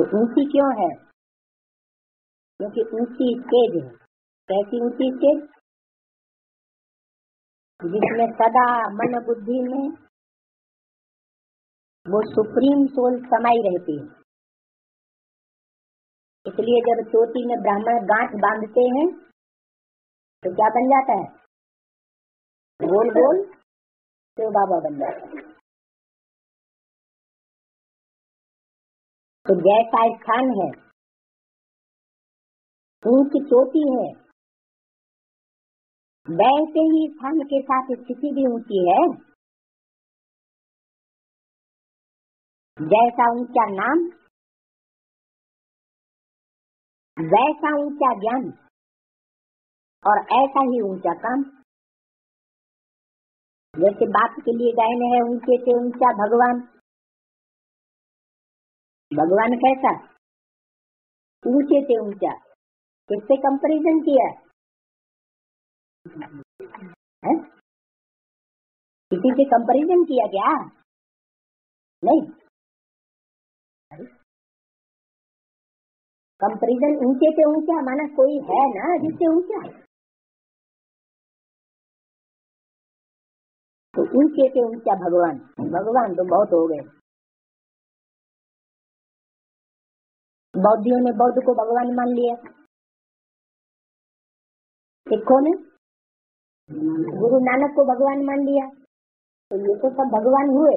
तो ऊँची क्यों है? क्योंकि ऊँची स्टेज है। कैसी ऊँची स्टेज जिसमें सदा मन बुद्धि में, वो सुप्रीम सोल समाई रहती है। इसलिए जब चोटी में ब्राह्मण गांठ बांधते हैं तो क्या बन जाता है? गोल गोल शिव बाबा बन जाता है। तो जैसा स्थान है, ऊंच चोटी है वैसे ही स्थान के साथ स्थिति भी ऊँची है। जैसा ऊँचा नाम, वैसा ऊँचा ज्ञान, और ऐसा ही ऊँचा काम। जैसे बाप के लिए गायन है ऊँचे से ऊँचा भगवान भगवान कैसा? ऊँचे से ऊँचा किससे कंपैरिजन किया। है? किसी से कंपैरिजन किया क्या? नहीं। कंपैरिजन ऊँचे से ऊँचा माना कोई है ना जिससे ऊँचा? तो ऊँचे से ऊँचा भगवान। भगवान तो बहुत हो गए। बौद्धियों ने बौद्ध को भगवान मान लिया सिखों ने गुरु नानक को भगवान मान लिया। तो ये तो सब भगवान हुए।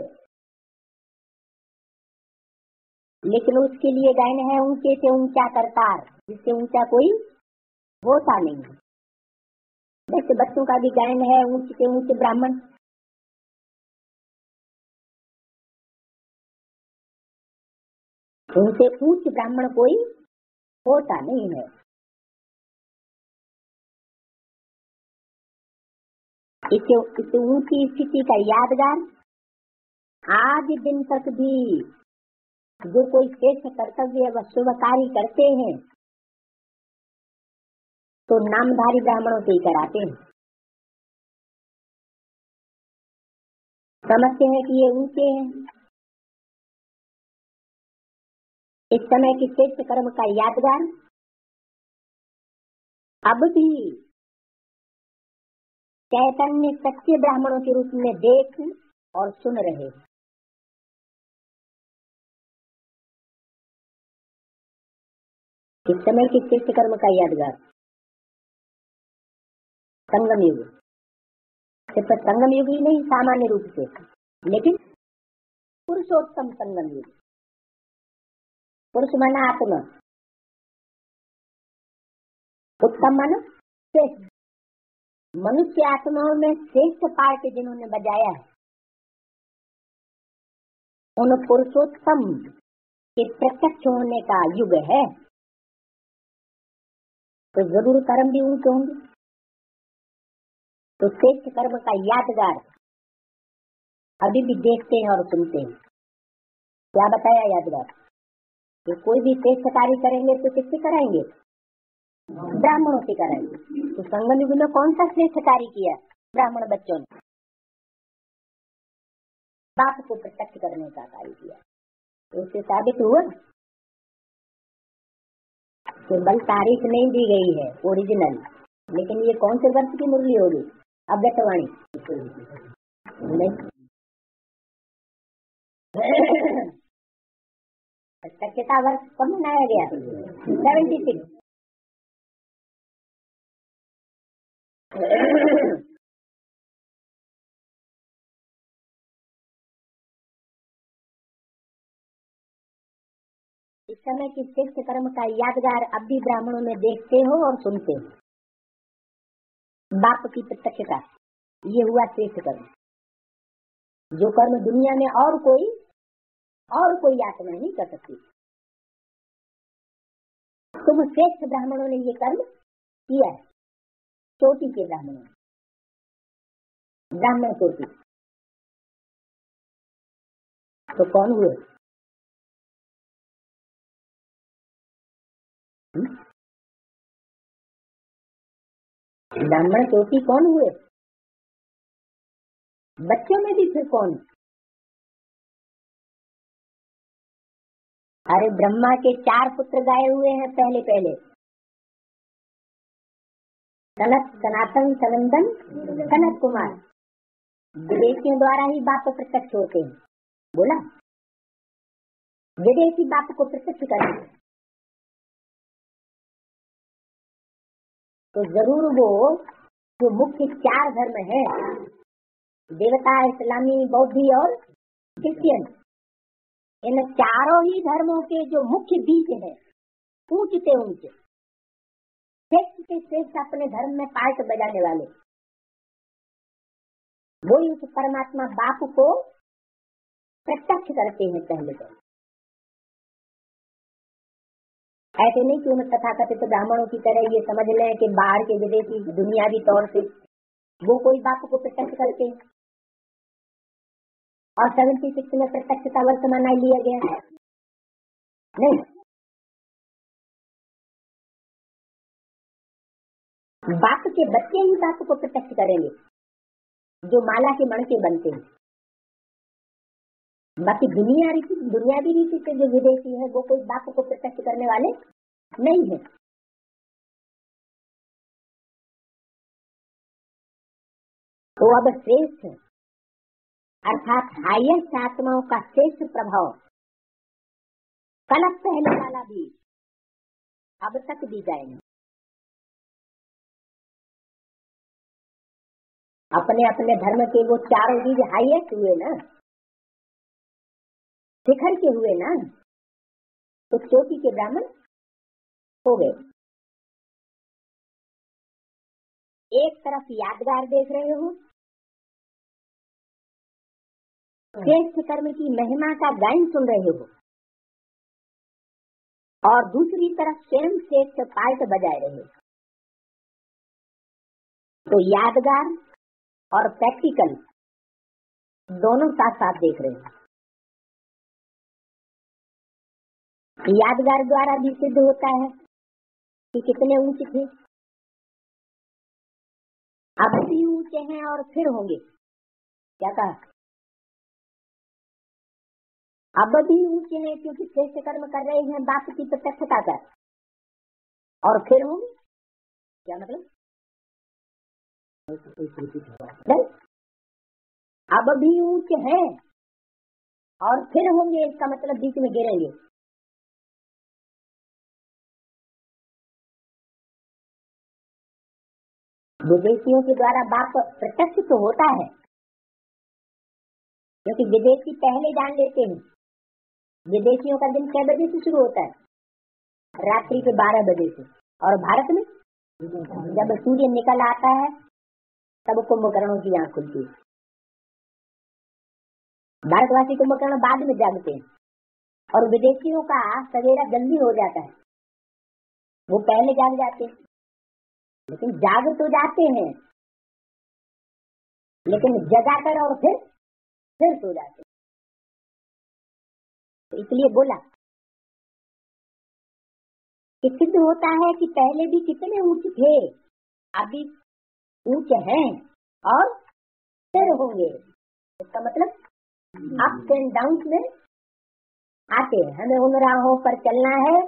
लेकिन उसके लिए गायन है ऊँचे से ऊँचा करतार, जिससे ऊँचा कोई होता नहीं। जैसे बच्चों का भी गायन है ऊँचे से ऊँचे ब्राह्मण। उनसे ऊंच ब्राह्मण कोई होता नहीं है। इसे, इस ऊँची स्थिति का यादगार आज दिन तक भी जो कोई श्रेष्ठ कर्तव्य व शुभ कार्य करते हैं तो नामधारी ब्राह्मणों से ही कराते हैं। समझते हैं कि ये ऊँचे हैं। इस समय की श्रेष्ठ कर्म का यादगार। अब भी चैतन्य सच्चे ब्राह्मणों के रूप में देख और सुन रहे इस समय की श्रेष्ठ कर्म का यादगार। संगम युग सिर्फ़ संगम युग ही नहीं, सामान्य रूप से। लेकिन पुरुषोत्तम संगम युग पुरुष माना आत्मा उत्तम माना, श्रेष्ठ। मनुष्य आत्माओं में श्रेष्ठ पार्ट जिन्होंने बजाया उन पुरुषोत्तम के प्रत्यक्ष होने का युग है। तो ज़रूर कर्म भी ऊँचे होंगे। तो श्रेष्ठ कर्म का यादगार अभी भी देखते हैं और सुनते हैं। क्या बताया यादगार? कि कोई भी श्रेष्ठ कार्य करेंगे तो किससे कराएँगे? ब्राह्मणों से कराएँगे। तो संगम युग में कौन सा श्रेष्ठ कार्य किया ब्राह्मण बच्चों ने। बाप को प्रत्यक्ष करने का कार्य किया। तो उससे साबित हुआ कि बल तारीख नहीं दी गई है ओरिजिनल लेकिन ये कौन से वर्ष की मुरली होगी? अव्यक्तवाणी नहीं। प्रत्यक्षता वर्ष कब मनाया गया? सेवेंटी सिक्स इस समय की श्रेष्ठ कर्म का यादगार अब भी ब्राह्मणों में देखते हो और सुनते हो। बाप की प्रत्यक्षता, ये हुआ श्रेष्ठ कर्म। जो कर्म दुनिया में और कोई और कोई आत्मा नहीं कर सकती। तुम श्रेष्ठ ब्राह्मणों ने ये कर्म किया है। चोटी के ब्राह्मण ब्राह्मण चोटी। तो कौन हुए? ब्राह्मण चोटी कौन हुए? बच्चों में भी फिर कौन? अरे ब्रह्मा के चार पुत्र गाये हुए हैं पहले पहले। कनक, सनातन सनंदन कनक कुमार। विदेशियों द्वारा ही बाप प्रत्यक्ष होते हैं। बोला? विदेशी बाप को प्रत्यक्ष करें तो ज़रूर वो जो मुख्य चार धर्म है, देवता, इस्लामी, बौद्धि और क्रिश्चियन। इन चारों ही धर्मों के जो मुख्य बीज है, ऊंचते ऊँचे। श्रेष्ठ से श्रेष्ठ अपने धर्म में पार्ट बजाने वाले। वो उस परमात्मा बाप को प्रत्यक्ष करते हैं पहले तो। ऐसे नहीं कि उन तथाकथित ब्राह्मणों की तरह ये समझ लें कि बाहर के विदेशी दुनियावी तौर से वो कोई बाप को प्रत्यक्ष करते हैं। और सेवेंटी सिक्स में प्रत्यक्षता वर्तमान लिया गया। है नहीं। बाप के बच्चे ही बाप को प्रत्यक्ष करेंगे, जो माला के मण के बनते हैं। बाकी दुनिया रीति, दुनियावी रीति से जो विदेशी है, वो कोई बाप को प्रत्यक्ष करने वाले नहीं है। तो अब श्रेष्ठ अर्थात हाइएस्ट आत्माओं का श्रेष्ठ प्रभाव। कलप पहले वाला भी अब तक दी जाएँगे। अपने अपने धर्म के वो चारों बीज हाइएस्ट हुए ना, शिखर के हुए ना तो चोटी के ब्राह्मण हो गए। एक तरफ़ यादगार देख रहे हो श्रेष्ठ कर्म की महिमा का गायन सुन रहे हो। और दूसरी तरफ़ स्वयं श्रेष्ठ पार्ट बजाए रहे तो यादगार और प्रैक्टिकल दोनों साथ साथ देख रहे हैं। यादगार द्वारा भी सिद्ध होता है कि कितने ऊँचे थे। अब भी ऊँचे हैं और फिर होंगे। क्या कहा? अब भी ऊँचे हैं क्योंकि श्रेष्ठ कर्म कर रहे हैं, बाप की प्रत्यक्षता कर। और फिर होंगे क्या मतलब? अब भी ऊँचे हैं और फिर होंगे, इसका मतलब बीच में गिरेंगे। विदेशियों के द्वारा बाप प्रत्यक्ष तो होता है, क्योंकि विदेशी पहले जान लेते हैं। विदेशियों का दिन छह बजे से शुरू होता है। रात्रि के बारह बजे से। और भारत में जब सूर्य निकल आता है, तब कुंभकर्णों की आँख खुलती है। भारतवासी कुंभकर्ण बाद में जागते हैं और विदेशियों का सवेरा जल्दी हो जाता है। वो पहले जाग जाते हैं। लेकिन जाग तो जाते हैं। लेकिन जगाकर और फिर फिर सो जाते तो इसलिए बोला। कि सिद्ध होता है कि पहले भी कितने ऊंच थे? अभी ऊंच हैं और फिर होंगे। इसका मतलब अप्स एंड डाउन में आते हैं। हमें उन राहों पर चलना है,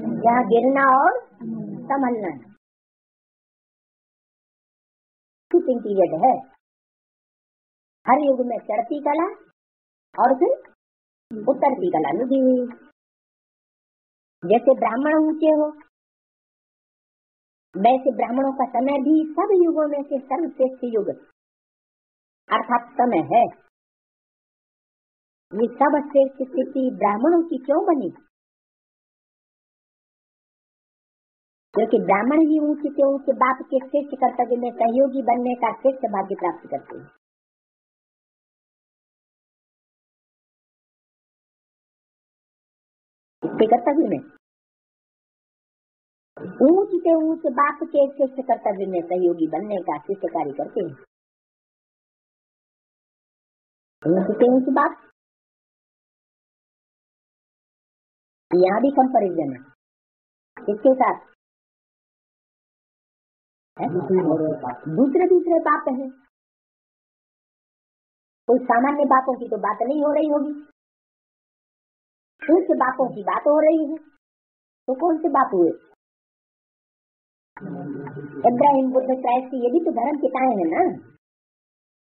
जहाँ गिरना और संभलना पीरियड है। हर युग में चढ़ती कला और फिर उतरती कला लगी हुई जैसे ब्राह्मण ऊँचे हो वैसे ब्राह्मणों का समय भी सब युगों में से सर्वश्रेष्ठ युग अर्थात समय है ये सब श्रेष्ठ स्थिति ब्राह्मणों की क्यों बनी क्योंकि ब्राह्मण ही ऊँचे के ऊँचे बाप के श्रेष्ठ कर्तव्य में सहयोगी बनने का श्रेष्ठ भाग्य प्राप्त करते हैं इसके कर्तव्य में। ऊंच से ऊंच बाप के श्रेष्ठ कर्तव्य में सहयोगी बनने का शिष्ट कार्य करते हैं। ऊंच से ऊंच बाप यहाँ भी कंपेरिजन है। इसके साथ दूसरे दूसरे बाप है। कोई सामान्य बापों की तो बात नहीं हो रही होगी। उनके बापों की बात हो रही है? तो कौन से बाप हुए? इब्राहिम बुद्ध क्राइस्ट ये भी तो धर्म पिताएँ हैं ना।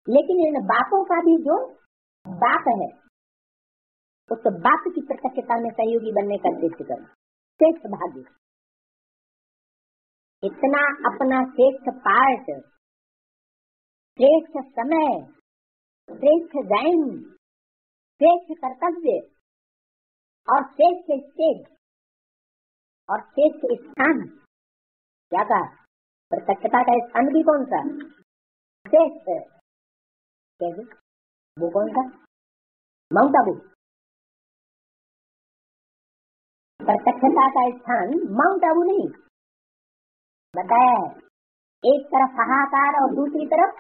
लेकिन इन बापों का भी जो बाप है उस तो बाप की प्रत्यक्षता में सहयोगी बनने का उद्देश्य करना श्रेष्ठ भाग्य। इतना अपना श्रेष्ठ पार्ट, श्रेष्ठ समय, श्रेष्ठ गायन श्रेष्ठ कर्तव्य और श्रेष्ठ स्टेज और श्रेष्ठ स्थान। क्या कहा? प्रत्यक्षता का स्थान भी कौन सा? श्रेष्ठ कैसे वो कौन सा? माउंट आबू प्रत्यक्षता का स्थान माउंट आबू नहीं। बताया है। एक तरफ़ हाहाकार और दूसरी तरफ़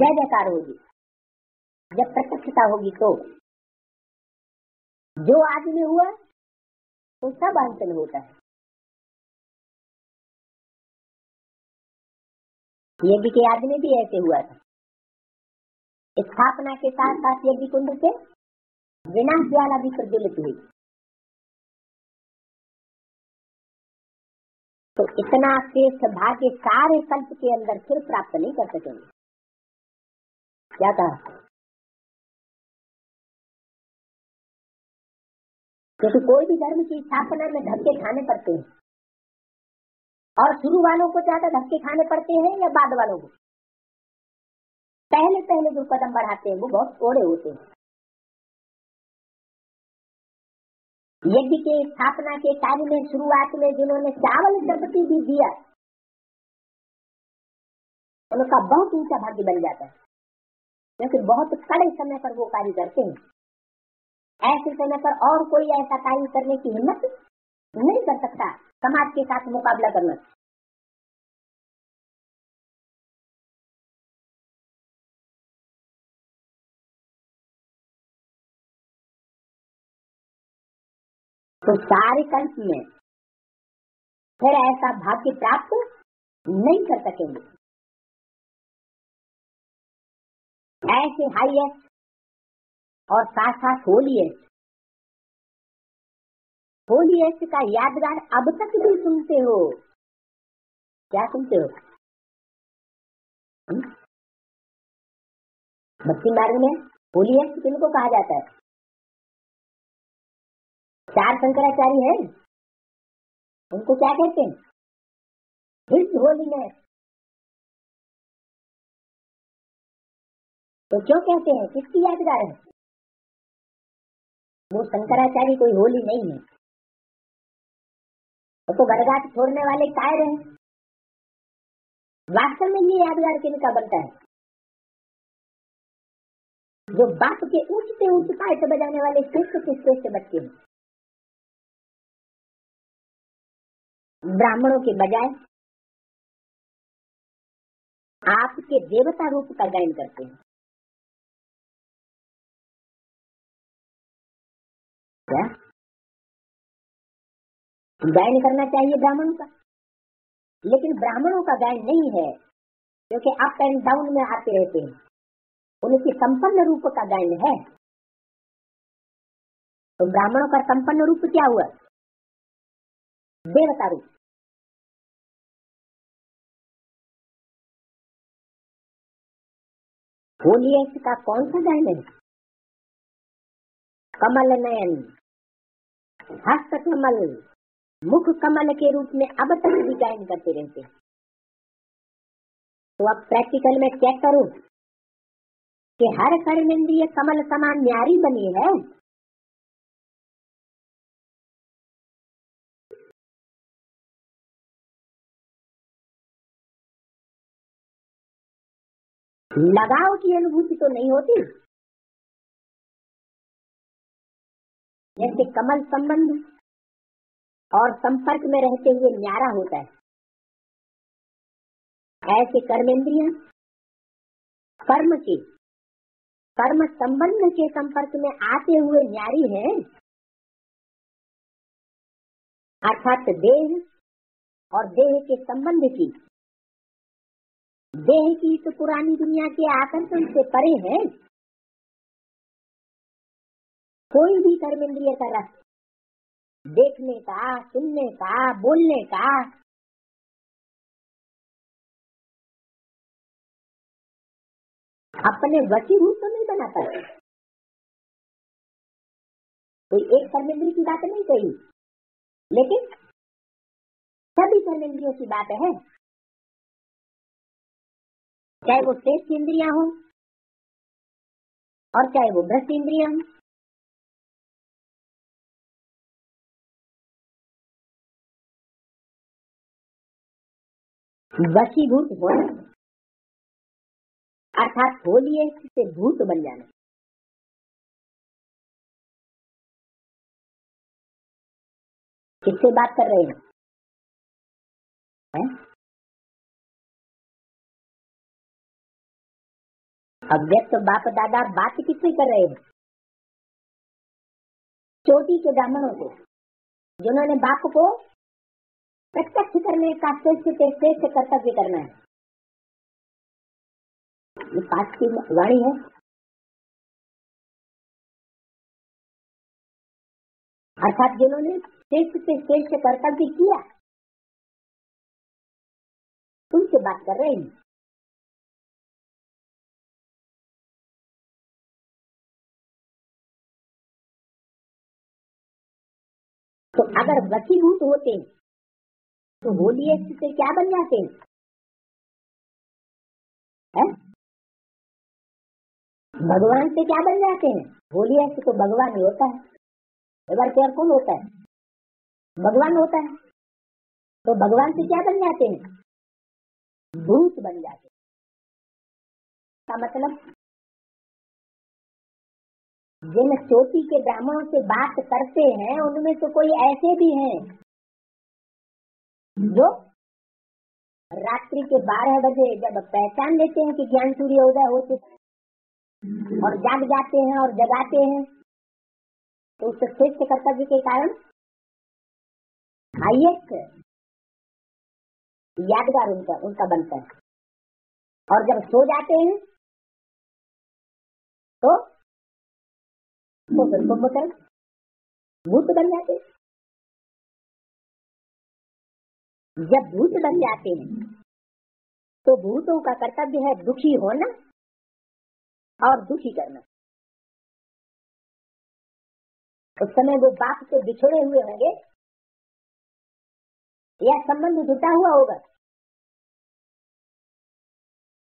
जय जयकार होगी। जब प्रत्यक्षता होगी तो जो आदमी हुआ तो सब अंत में होता है यज्ञ के आदमी भी ऐसे हुआ था। स्थापना के साथ साथ यज्ञ कुंड से विनाश ज्वाला भी प्रज्वलित हुई। तो इतना श्रेष्ठ भाग्य सारे कल्प के अंदर फिर प्राप्त नहीं कर सकेंगे। क्या कहा? क्योंकि कोई भी धर्म की स्थापना में धक्के खाने पड़ते हैं। और शुरू वालों को ज़्यादा धक्के खाने पड़ते हैं या बाद वालों को? पहले पहले जो कदम बढ़ाते हैं, वो बहुत थोड़े होते हैं। यज्ञ के स्थापना के कार्य में, शुरुआत में जिन्होंने चावल दंपति भी दिया, उनका बहुत ऊँचा भाग्य बन जाता है। क्योंकि बहुत कड़े समय पर वो कार्य करते हैं। ऐसे समय पर और कोई ऐसा कार्य करने की हिम्मत नहीं कर सकता, समाज के साथ मुकाबला करना। तो सारे कल्प में फिर ऐसा भाग्य प्राप्त नहीं कर सकेंगे। ऐसे हाईएस्ट और साथ साथ होली एस होली होलीएस्ट का यादगार अब तक भी सुनते हो। क्या सुनते हो? भक्ति मार्ग में होलीएस्ट किनको कहा जाता है? चार शंकराचार्य है। उनको क्या कहते हैं? हिज होलीनेस तो क्यों कहते हैं? किसकी यादगार है? वो शंकराचार्य कोई होली नहीं है। वो तो बरगाट छोड़ने वाले कायर हैं। वास्तव में ये यादगार किनका बनता है? जो बाप के ऊंच से ऊंच पाए से बजाने वाले श्रेष्ठ के श्रेष्ठ बच्चे हैं। ब्राह्मणों के बजाय आपके देवता रूप का गायन करते हैं। क्या? गायन करना चाहिए ब्राह्मणों का। लेकिन ब्राह्मणों का गायन नहीं है क्योंकि अप एंड डाउन में आते रहते हैं। उनकी संपन्न रूप का गायन है। तो ब्राह्मणों का संपन्न रूप क्या हुआ? देवता रूप। होलियस का कौन सा गायन है? कमल नयन। हस्त कमल मुख कमल के रूप में अब तक डिज़ाइन करते रहते हैं। तो अब प्रैक्टिकल में चेक करो? कि हर कर्मेंद्रिय कमल समान न्यारी बनी है। लगाव की अनुभूति तो नहीं होती। जैसे कमल संबंध और संपर्क में रहते हुए न्यारा होता है, ऐसे कर्मेंद्रिय कर्म के, कर्म संबंध के संपर्क में आते हुए न्यारी है, अर्थात देह और देह के संबंध की। देह की तो पुरानी दुनिया के आकर्षण से परे है कोई भी कर्मेंद्रिय का रस, देखने का, सुनने का, बोलने का, अपने वशीभूत तो नहीं बना पाते कोई एक कर्मेंद्री की बात नहीं कही, लेकिन सभी कर्मेंद्रियों की बात है। चाहे वो श्रेष्ठ इंद्रिया हो, और चाहे वो भ्रष्ट इंद्रिया हो वशीभूत होना अर्थात होलिए से भूत बन जाना। किससे बात कर रहे हैं? है? अव्यक्त बाप दादा बात किससे कर रहे हैं? चोटी के ब्राह्मणों से, जिन्होंने बाप को प्रत्यक्ष करने का श्रेष्ठ से श्रेष्ठ कर्तव्य करना है। ये पाठ की वाणी है। अर्थात जिन्होंने श्रेष्ठ से श्रेष्ठ कर्तव्य किया, उनसे बात कर रहे हैं। तो अगर वसीभूत होते तो होली से क्या बन जाते? हैं? भगवान से क्या बन जाते हैं? होली से तो भगवान ही होता है। एवर केयर कौन होता है? भगवान होता है। तो भगवान से क्या बन जाते हैं? भूत बन जाते हैं। का मतलब जिन चोटी के ब्राह्मणों से बात करते हैं, उनमें तो कोई ऐसे भी हैं। जो रात्रि के बारह बजे जब पहचान लेते हैं कि ज्ञान सूर्य उदय हो चुका और जाग जाते हैं और जगाते हैं तो उस श्रेष्ठ कर्तव्य के कारण हाइएस्ट यादगार उनका उनका बनता है और जब सो जाते हैं तो तो तो मतलब भूत बन जाते हैं जब भूत बन जाते हैं तो भूतों का कर्तव्य है दुखी होना और दुखी करना। उस समय वो बाप से बिछड़े हुए होंगे, या संबंध जुटा हुआ होगा।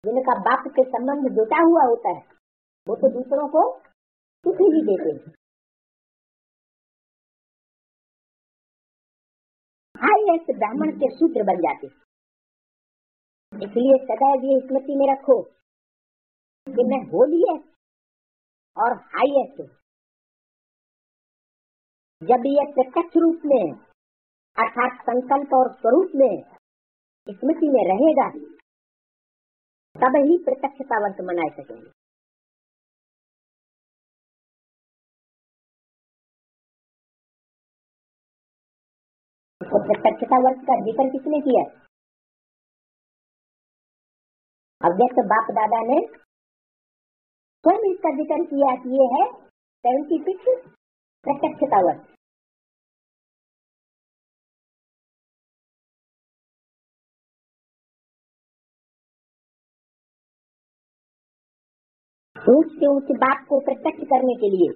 जिनका बाप से संबंध जुटा हुआ होता है, वो तो दूसरों को सुख ही देते। हैं हाईएस्ट ब्राह्मण के सूत्र बन जाते। इसलिए सदैव ये स्मृति में रखो कि मैं होलीएस्ट और हाईएस्ट जब ये प्रत्यक्ष रूप में, अर्थात संकल्प और स्वरूप में स्मृति में रहेगा, तब ही प्रत्यक्षतावंत मनाए सकेंगे। तो प्रत्यक्षता वर्ष का ज़िक्र किसने किया? अव्यक्त बाप दादा ने स्वयं इसका ज़िक्र किया कि ये है सेवेंटी सिक्स प्रत्यक्षता वर्ष ऊंच से ऊंच बाप को प्रत्यक्ष करने के लिए,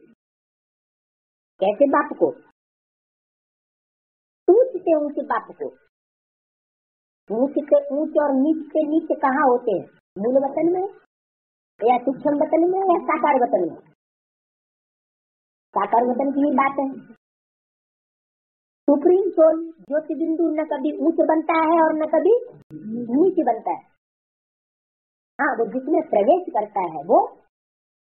कैसे बाप को? ऊंच से ऊंच बाप को। ऊंच से ऊंच और नीच से नीच कहाँ होते हैं? मूल वतन में? या सूक्ष्म वतन में या साकार वतन में? साकार वतन की ही बात है। सुप्रीम सोल ज्योति बिंदु न कभी ऊंच बनता है और न कभी नीच बनता है। हाँ वो जिसमें प्रवेश करता है, वो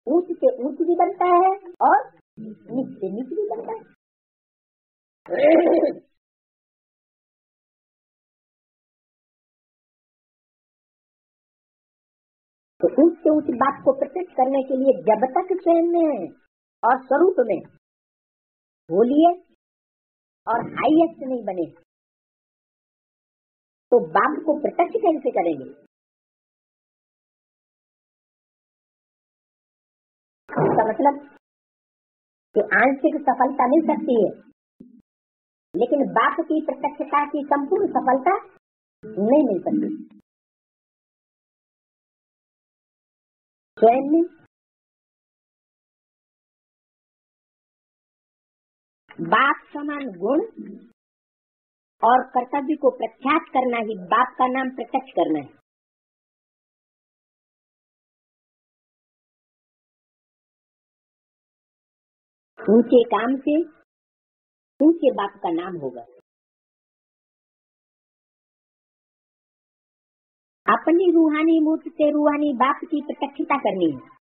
ऊंच से ऊंच भी बनता है और नीच से नीच भी बनता है। तो ऊंच से ऊंच बात को प्रत्यक्ष करने के लिए जब तक स्वयं में है और स्वरूप में होलिए और हाईएस्ट नहीं बने तो बाप को प्रत्यक्ष कैसे करेंगे? इसका मतलब कि आंशिक सफलता मिल सकती है, लेकिन बाप की प्रत्यक्षता की संपूर्ण सफलता नहीं मिल सकती। स्वयं बाप समान गुण और कर्तव्य को प्रख्यात करना ही बाप का नाम प्रत्यक्ष करना है। उनके काम से उनके बाप का नाम होगा। अपनी रूहानी मूर्त से रूहानी बाप की प्रत्यक्षता करनी। है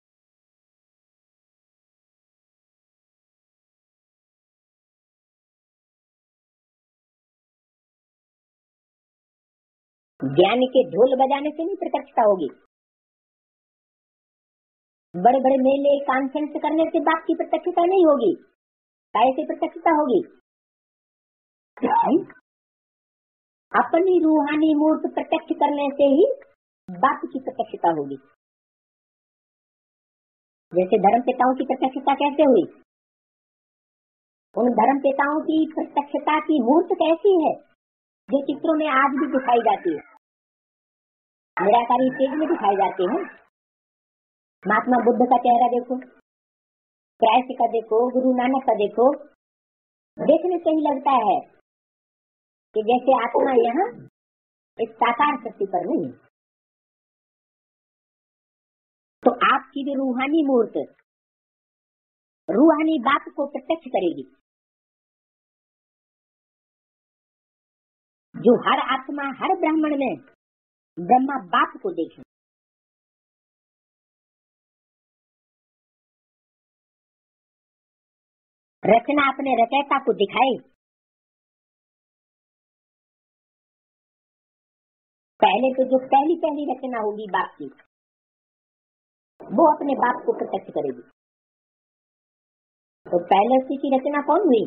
ज्ञान के ढोल बजाने से नहीं प्रत्यक्षता होगी। बड़े बड़े मेले कॉन्फ्रेंस करने से बाप की प्रत्यक्षता नहीं होगी। कैसे प्रत्यक्षता होगी? अपनी रूहानी मूर्त प्रत्यक्ष करने से ही बाप की प्रत्यक्षता होगी। जैसे धर्म पिताओं की प्रत्यक्षता कैसे हुई? उन धर्म पिताओं की प्रत्यक्षता की मूर्त कैसी है? जो चित्रों में आज भी दिखाई जाती है। निराकारी स्टेज में दिखाए जाते है। महात्मा बुद्ध का चेहरा देखो, क्राइस्ट का देखो, गुरु नानक का देखो, देखने से ही लगता है कि जैसे आत्मा यहाँ इस साकार शक्ति पर नहीं तो आपकी भी रूहानी मूर्त रूहानी बात को प्रत्यक्ष करेगी। जो हर आत्मा, हर ब्राह्मण में ब्रह्मा बाप को देखे। रचना अपने रचयता को दिखाए। पहले तो जो पहली पहली रचना होगी बाप की, वो अपने बाप को प्रत्यक्ष करेगी। तो पहले उसी की रचना कौन हुई?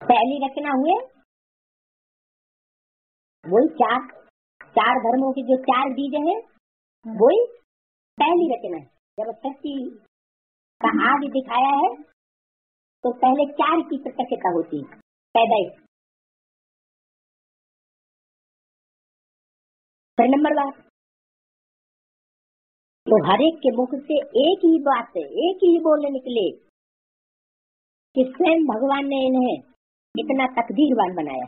पहली रचना हुए? वही चार चार धर्मों के जो चार बीज है, वही पहली रचना है। जब शक्ति का आज दिखाया है तो पहले चार की प्रत्यक्षता होती पैदाइश फिर नंबर बात। तो हर एक के मुख से एक ही बात है एक ही बोलने निकले कि स्वयं भगवान ने इन्हें इतना तकदीरवान बनाया।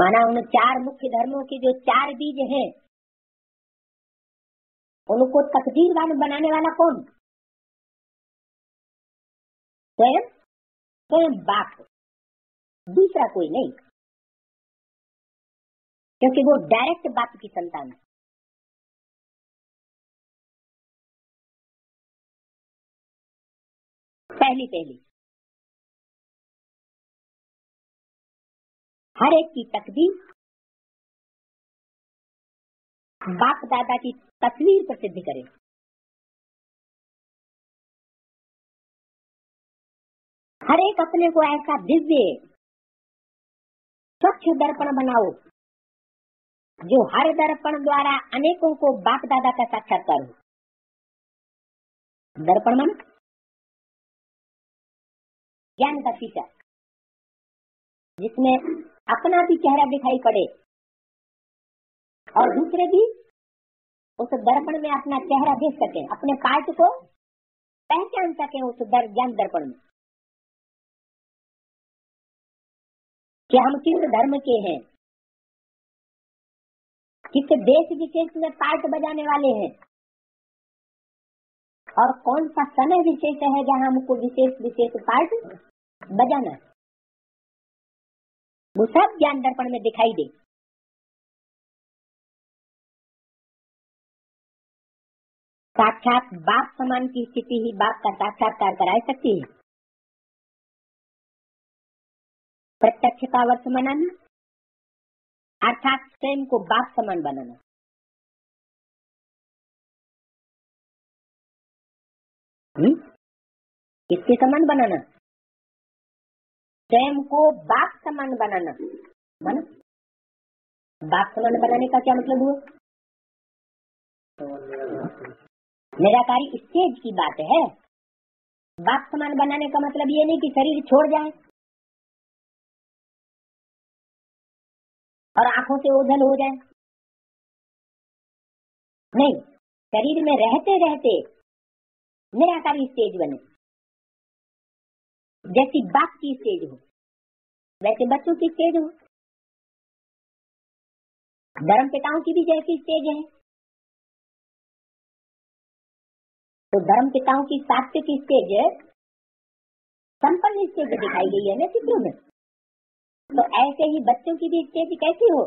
माना उन चार मुख्य धर्मों के जो चार बीज हैं, उनको तकदीरवान बनाने वाला कौन? स्वयं स्वयं बाप। दूसरा कोई नहीं, क्योंकि वो डायरेक्ट बाप की संतान है। पहली पहली। हर एक की तकदीर। बाप दादा की तस्वीर प्रसिद्ध करे। हर एक अपने को ऐसा दिव्य, स्वच्छ दर्पण बनाओ, जो हर दर्पण द्वारा अनेकों को बाप दादा का साक्षात्कार हो दर्पण मन, ज्ञान का शीशा जिसमें अपना भी चेहरा दिखाई पड़े। और दूसरे भी उस दर्पण में अपना चेहरा देख सके अपने पार्ट को पहचान सके उस दर, ज्ञान दर्पण में। कि हम किस धर्म के हैं किस देश विशेष में पार्ट बजाने वाले हैं और कौन सा समय विशेष है जहाँ हमको विशेष विशेष पार्ट बजाना वो सब ज्ञान दर्पण में दिखाई दे। साक्षात बाप समान की स्थिति ही बाप का साक्षात्कार करा सकती है। प्रत्यक्ष का वर्ष मनाना, अर्थात स्वयं को बाप समान बनाना। हम्म? किसके समान बनाना? स्वयं को बाप समान बनाना। माना बाप समान बनाने का क्या मतलब हुआ? निराकारी स्टेज की बात है। बाप समान बनाने का मतलब ये नहीं कि शरीर छोड़ जाए। और आँखों से ओझल हो जाए। नहीं, शरीर में रहते रहते निराकारी स्टेज बने। जैसी बाप की स्टेज हो, वैसे बच्चों की स्टेज हो। धर्म पिताओं की भी जैसी स्टेज है। तो धर्म पिताओं की सात्विक स्टेज संपन्न स्टेज दिखाई गई है ना चित्रों में। तो ऐसे ही बच्चों की भी स्टेज कैसी हो?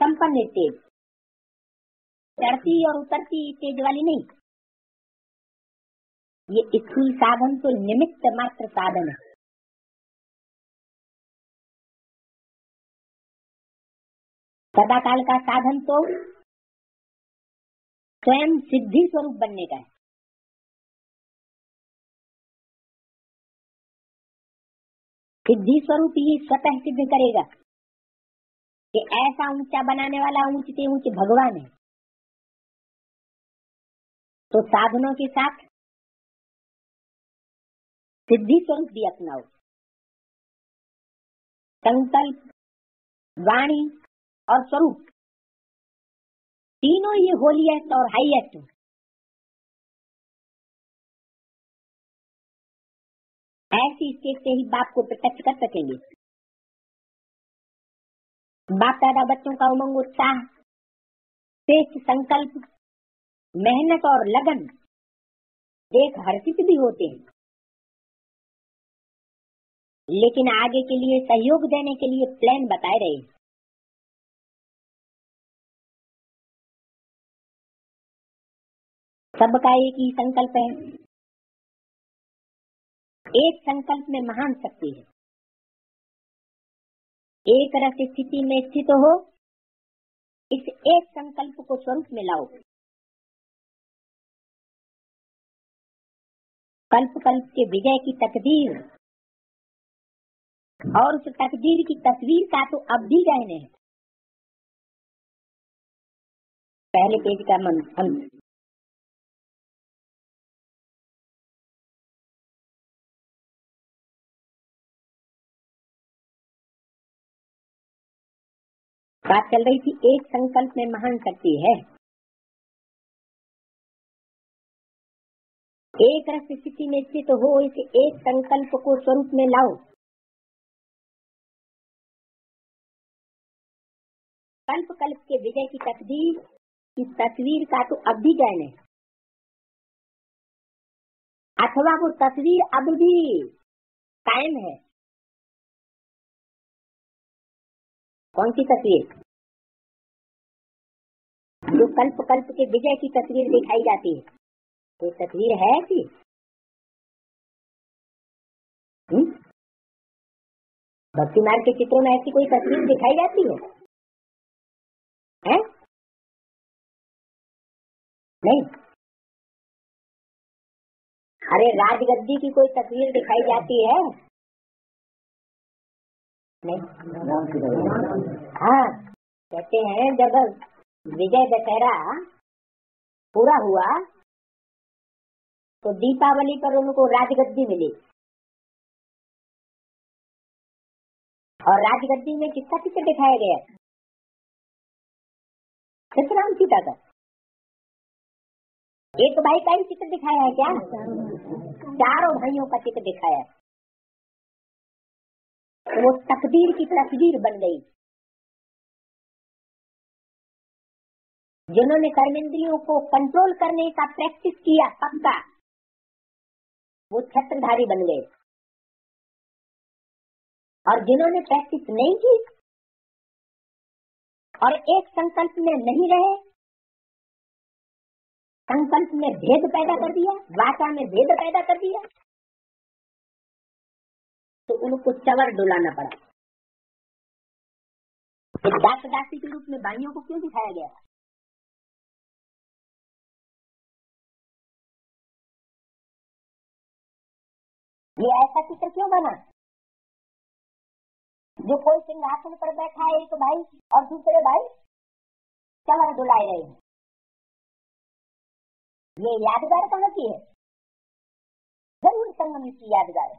संपन्न स्टेज चढ़ती और उतरती स्टेज वाली नहीं। ये स्थूल साधन तो निमित्त मात्र साधन है। सदाकाल का साधन तो स्वयं सिद्धि स्वरूप बनने का है। सिद्धि स्वरूप ही स्वतः सिद्ध करेगा। कि ऐसा ऊँचा बनाने वाला ऊंचते ऊंच भगवान है। तो साधनों के साथ सिद्धि स्वरूप भी अपनाओ। संकल्प, वाणी और स्वरूप। तीनों ये होलिएस्ट और हाईएस्ट ऐसी स्टेज से ही बाप को प्रत्यक्ष कर सकेंगे। बाप दादा बच्चों का उमंग, उत्साह, श्रेष्ठ संकल्प, मेहनत और लगन देख हर्षित भी होते हैं। लेकिन आगे के लिए, सहयोग देने के लिए प्लान बताए रहे। सबका एक ही संकल्प है। एक संकल्प में महान शक्ति है। एक रस स्थिति में स्थित हो, इस एक संकल्प को स्वरूप में लाओ। कल्प कल्प के विजय की तकदीर और उस तकदीर की तस्वीर का तो अब भी रहने है। पहले पेज का मन हम बात चल रही थी, एक संकल्प में महान शक्ति है। एक रस स्थिति में स्थित हो, इस एक संकल्प को स्वरूप में लाओ। कल्प कल्प के विजय की तकदीर की तस्वीर का तो अब भी चयन है। अथवा वो तस्वीर अब भी कायम है। कौन सी तस्वीर? जो कल्प कल्प के विजय की तस्वीर दिखाई जाती है। वो तस्वीर है ऐसी। भक्ति मार्ग के चित्रों में ऐसी कोई तस्वीर दिखाई जाती है? नहीं। अरे राजगद्दी की कोई तस्वीर दिखाई जाती है? हाँ कहते हैं जब विजय दशहरा पूरा हुआ तो दीपावली पर उनको राजगद्दी मिली। और राजगद्दी में किसका चित्र दिखाया गया? सतराम सीता का। एक भाई का ही चित्र दिखाया है क्या? चारों भाइयों का चित्र दिखाया तो वो तकदीर की तस्वीर बन गई। जिन्होंने कर्मेंद्रियों को कंट्रोल करने का प्रैक्टिस किया, पक्का। वो छत्रधारी बन गए। और जिन्होंने प्रैक्टिस नहीं की, और एक संकल्प में नहीं रहे संकल्प में भेद पैदा कर दिया, वाचा में भेद पैदा कर दिया। तो उनको चवर डुलाना पड़ा। एक दास दासी के रूप में भाइयों को क्यों दिखाया गया? ये ऐसा चित्र क्यों बना? जो कोई सिंहासन पर बैठा है एक भाई और दूसरे भाई चवर डुलाए रहे हैं। ये यादगार कहाँ की है ज़रूर संगम की यादगार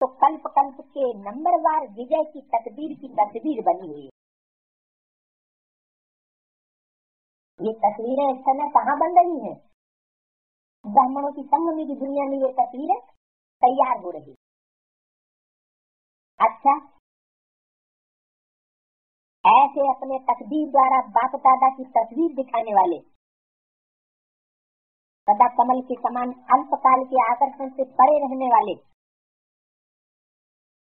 तो कल्प कल्प के नंबरवार विजय की तकदीर की तस्वीर बनी हुई है। ये तस्वीरें इस समय कहाँ बन रही हैं? ब्राह्मणों की संगमी की दुनिया में ये तस्वीरें तैयार हो रही अच्छा। ऐसे अपने तकदीर द्वारा बाप दादा की तस्वीर दिखाने वाले सदा कमल के समान अल्पकाल के आकर्षण से परे रहने वाले।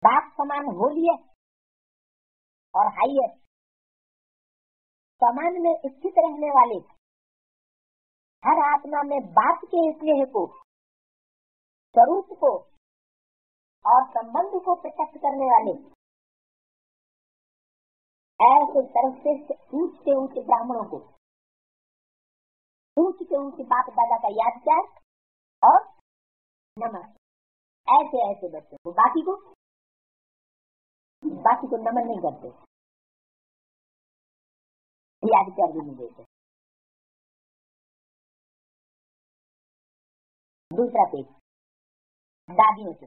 बाप समान होलिय और हाइयर समान में स्थित रहने वाले। हर आत्मा में बाप के स्नेह को, स्वरूप को और संबंध को प्रत्यक्ष करने वाले। ऐसे सर्वश्रेष्ठ ऊंच ऊँचे ब्राह्मणों को। ऊंच से ऊँचे बाप दादा का यादगार और नमन ऐसे ऐसे बच्चों को। बाकी को? बाकी को नमन नहीं करते। यादगार भी नहीं देते। दूसरा पेज। दादियों से।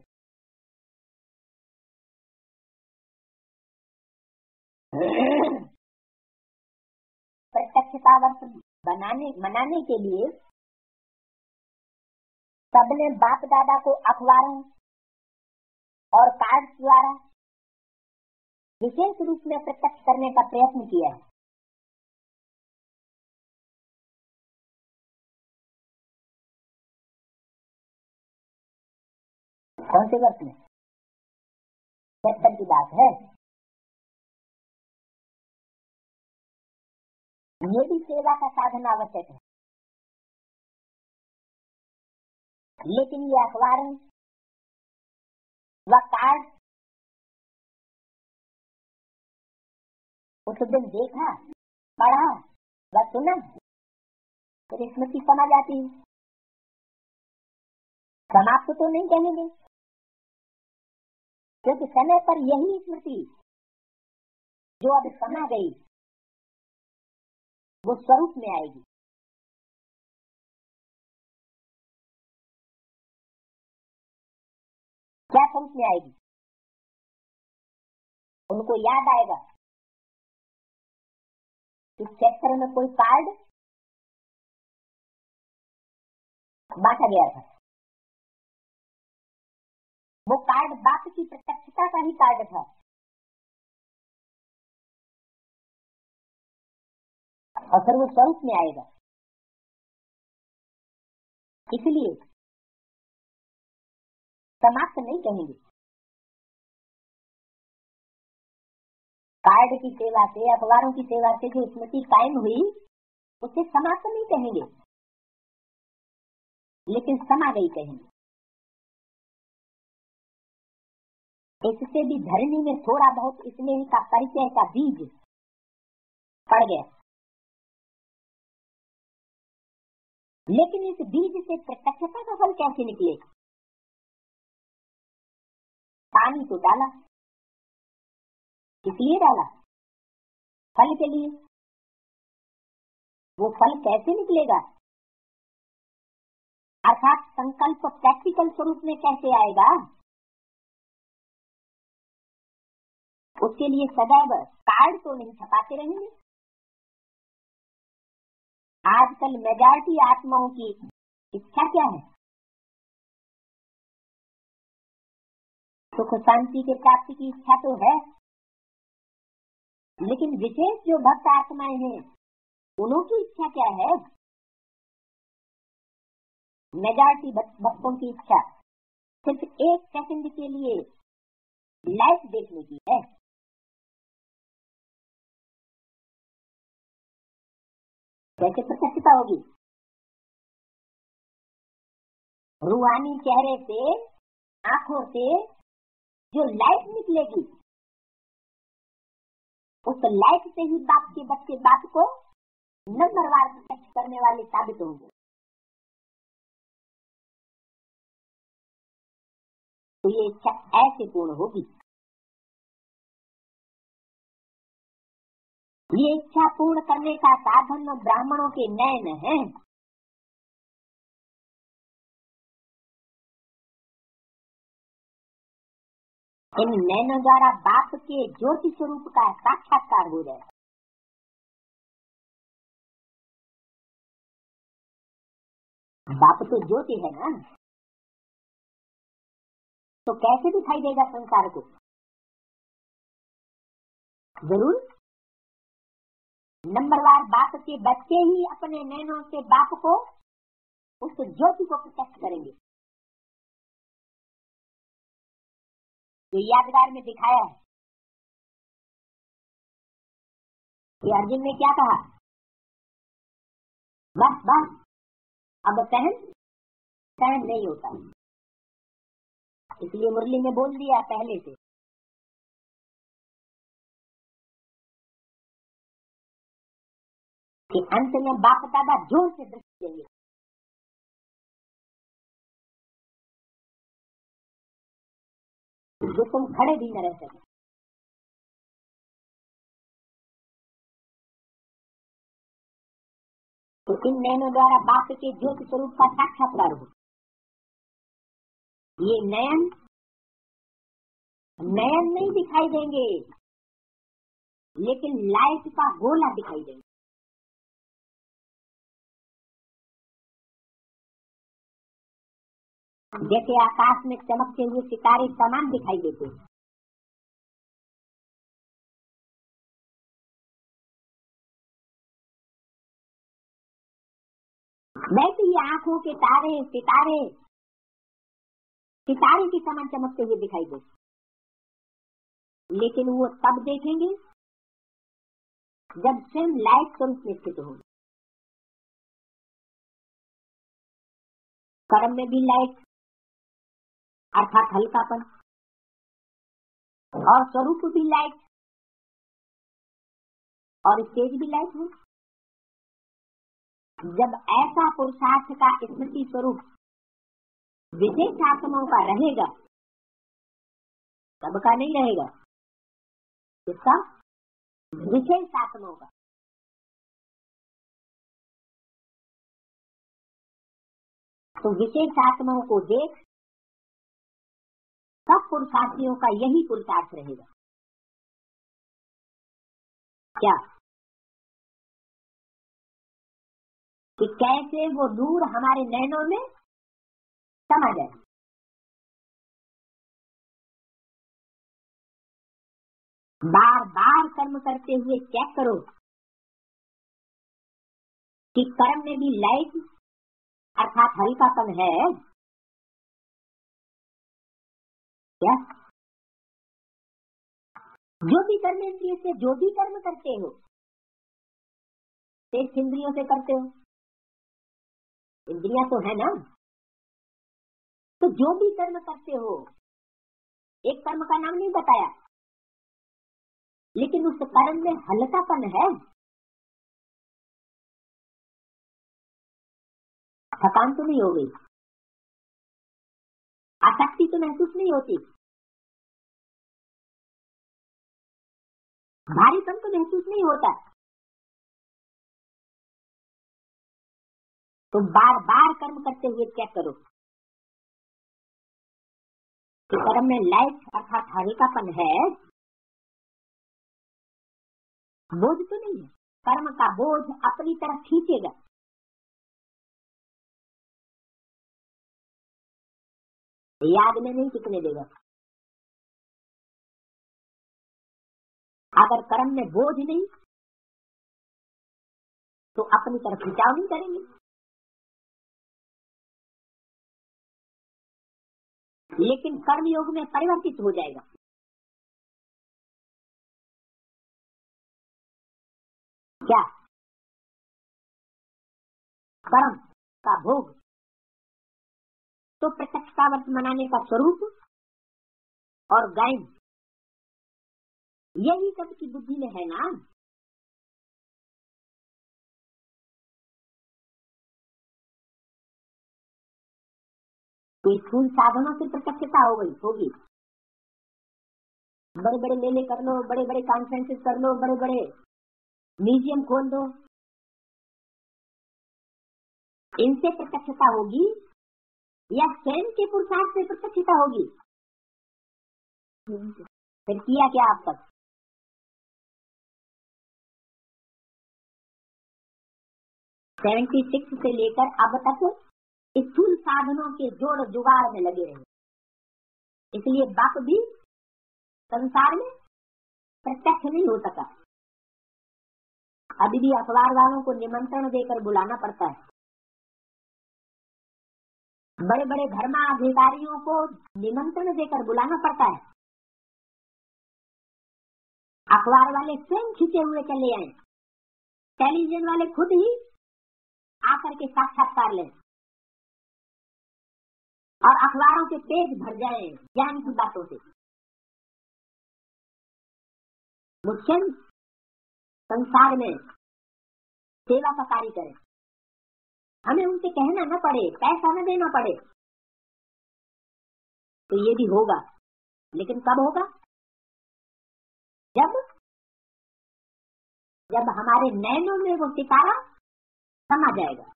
प्रत्यक्षता वर्ष बनाने मनाने के लिए सबने बाप दादा को अखबारों और कार्ड द्वारा विशेष रूप में प्रत्यक्ष करने का प्रयत्न किया कौन से वर्ष में? की बात है। ये भी सेवा का साधन आवश्यक है। लेकिन ये अखबार व कार्ड, उस दिन देखा, पढ़ा व सुना फिर स्मृति समा जाती है। समाप्त तो नहीं कहेंगे, क्योंकि समय पर यही स्मृति, जो अब समा गई। वो स्वरूप में आएगी। क्या स्वरूप में आएगी? उनको याद आएगा। इस चैप्टर में कोई कार्ड बांटा गया था। वो कार्ड बाप की प्रत्यक्षता का ही कार्ड था। और फिर वो स्वरूप में आएगा। इसलिए समाप्त नहीं कहेंगे। कार्ड की सेवा से, अखबारों की सेवा से जो स्मृति कायम हुई, उसे समाप्त नहीं कहेंगे। लेकिन समा गई कहेंगे। इससे भी धरनी में थोड़ा बहुत स्नेह का परिचय का बीज पड़ गया। लेकिन इस बीज से प्रत्यक्षता का फल कैसे निकलेगा पानी तो डाला। इसलिए डाला। फल के लिए। वो फल कैसे निकलेगा? अर्थात संकल्प प्रैक्टिकल स्वरूप में कैसे आएगा? उसके लिए सदैव कार्ड तो नहीं छपाते रहेंगे। आजकल मेजॉरिटी आत्माओं की इच्छा क्या है? सुख शांति के प्राप्ति की इच्छा तो है। लेकिन विशेष जो भक्त आत्माएँ हैं उन्हों की इच्छा क्या है? मेजॉरिटी भक्तों की इच्छा सिर्फ़ एक सेकंड के लिए लाइफ देखने की है। कैसे प्रत्यक्षता होगी? रूहानी चेहरे से, आँखों से जो लाइट निकलेगी, उस लाइट से ही बाप के बच्चे बाप को नंबरवार प्रत्यक्ष करने वाले साबित होंगे। तो ये इच्छा ऐसे पूर्ण होगी। ये इच्छा पूर्ण करने का साधन ब्राह्मणों के नयन है। इन नैनों द्वारा बाप के ज्योति स्वरूप का साक्षात्कार हो जाए। बाप तो ज्योति है ना? तो कैसे दिखाई देगा संसार को? ज़रूर। नंबरवार बाप के बच्चे ही अपने नैनों से बाप को उस ज्योति को प्रत्यक्ष करेंगे। जो यादगार में दिखाया है। कि अर्जुन ने क्या कहा? बस बस। अब सहन सहन नहीं होता। इसलिए मुरली ने बोल दिया पहले से। कि अंत में बाप दादा ज़ोर से दृष्टि देंगे जो तुम खड़े भी न रह सके तो इन नयनों द्वारा बाप के ज्योति स्वरूप का साक्षात्कार हो ये नयन नयन नहीं दिखाई देंगे, लेकिन लाइट का गोला दिखाई देंगे। जैसे आकाश में चमकते हुए सितारे समान दिखाई देते हैं। वैसे ही आँखों के तारे, सितारे सितारे के समान चमकते हुए दिखाई देते लेकिन वो तब देखेंगे जब स्वयं लाइट स्वरूप में स्थित हो कर्म में भी लाइट अर्थात हल्कापन और स्वरूप भी लाइट और स्टेज भी लाइट है। जब ऐसा पुरुषार्थ का स्मृति स्वरूप विशेष आत्माओं का रहेगा, सबका नहीं रहेगा इसका विशेष आत्माओं का तो विशेष आत्माओं को देख सब पुरुषार्थियों का यही पुरुषार्थ रहेगा। क्या? कि कैसे वो दूर हमारे नैनों में समा जाए। बार बार कर्म करते हुए चेक करो कि कर्म में भी लाइट अर्थात हल्कापन है। क्या? जो भी कर्म इंद्रिय से, जो भी कर्म करते हो सिर्फ़ इंद्रियों से करते हो। इंद्रिया तो है ना। तो जो भी कर्म करते हो, एक कर्म का नाम नहीं बताया। लेकिन उस कर्म में हल्कापन है। थकान तो नहीं हो गई। आसक्ति तो महसूस नहीं होती। भारीपन तो महसूस नहीं होता। तो बार बार कर्म करते हुए चेक करो? कि कर्म में लाइट अर्थात हल्कापन है, बोझ तो नहीं है। कर्म का बोझ अपनी तरफ़ खींचेगा। याद में नहीं कितने देगा अगर कर्म में बोझ नहीं तो अपनी तरफ़ खिंचाव नहीं करेंगे। लेकिन कर्म योग में परिवर्तित हो जाएगा। क्या? कर्म का भोग तो प्रत्यक्षतावर्त मनाने का स्वरूप और गायन यही सबकी बुद्धि में है ना? तो स्थूल साधनों से प्रत्यक्षता हो गई, होगी। बड़े बड़े मेले कर लो बड़े बड़े कॉन्फ्रेंसेस कर लो बड़े बड़े म्यूज़ियम खोल दो। इनसे प्रत्यक्षता होगी या स्वयं के पुरुषार्थ से प्रत्यक्षता होगी। फिर किया क्या आप तक सेवेंटी सिक्स से लेकर अब तक स्थूल साधनों के जोड़ जुगाड़ में लगे रहे। इसलिए बाप भी संसार में प्रत्यक्ष नहीं हो सका। अभी भी अखबार वालों को निमंत्रण देकर बुलाना पड़ता है। बड़े बड़े धर्माधिकारियों को निमंत्रण देकर बुलाना पड़ता है। अखबार वाले स्वयं खींचे हुए चले आए। टेलीविज़न वाले खुद ही आकर के साक्षात्कार लें। और अखबारों के पेज भर जाए ज्ञान की बातों से। मुख्य संसार में सेवा का कार्य करें। हमें उनसे कहना न पड़े, पैसा न देना पड़े। तो ये भी होगा, लेकिन कब होगा? जब? जब हमारे नैनों में वो सितारा समा जाएगा।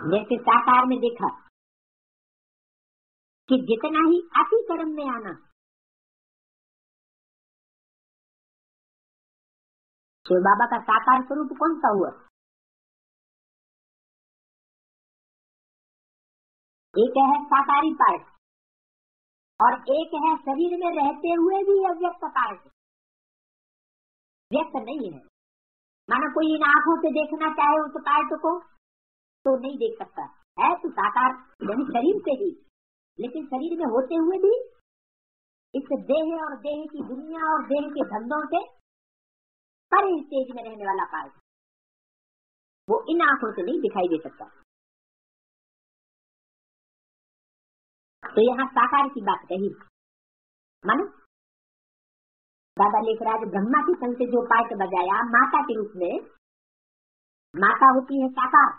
जैसे साकार में देखा कि जितना ही अति कर्म में आना शिव बाबा का साकार स्वरूप कौन सा हुआ? एक है साकारी पार्ट और एक है शरीर में रहते हुए भी अव्यक्त पार्ट व्यक्त नहीं है। माना कोई इन आँखों से देखना चाहे उस पार्ट को तो नहीं देख सकता। है तो साकार, यानी शरीर से ही। लेकिन शरीर में होते हुए भी इस देह और देह की दुनिया और देह के धंधों से परे स्टेज में रहने वाला पार्ट वो इन आँखों से नहीं दिखाई दे सकता। तो यहाँ साकार की बात कही मन? दादा लेखराज ब्रह्मा की संग से जो पार्ट बजाया, माता के रूप में, माता होती है साकार,